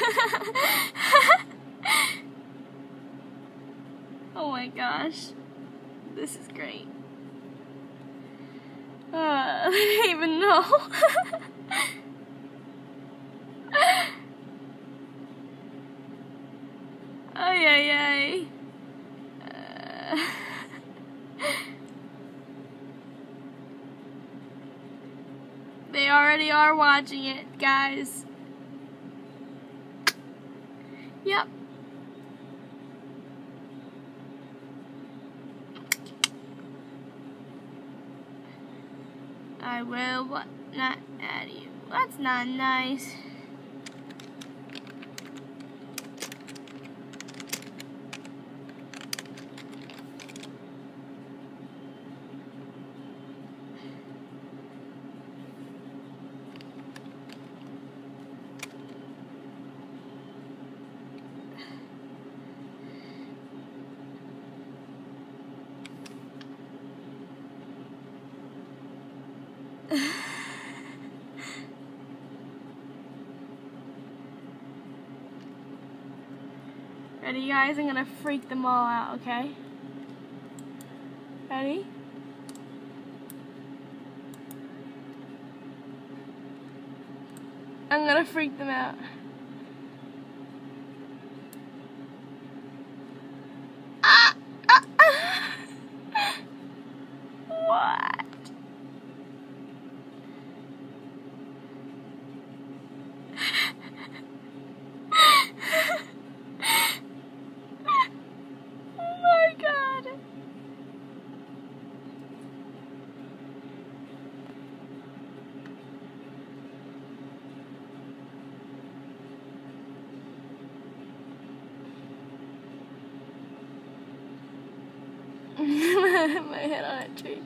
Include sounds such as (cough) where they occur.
(laughs) oh my gosh. This is great. Uh, (laughs) I don't even know. (laughs) ay, ay, ay. Uh, they already are watching it, guys. Yep. I will not add you. That's not nice. Ready, guys? I'm gonna freak them all out, okay? Ready? I'm gonna freak them out. (laughs) my head on a tree.